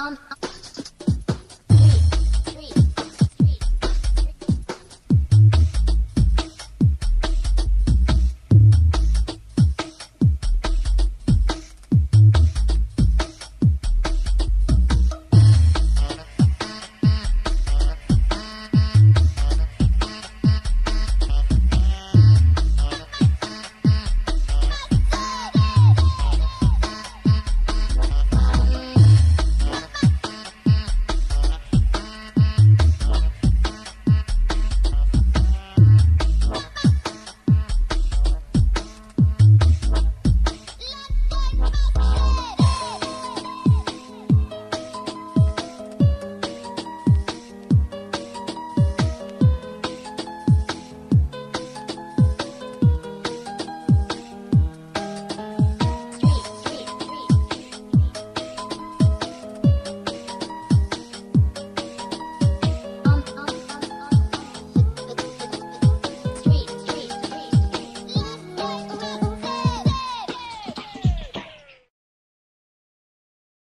um,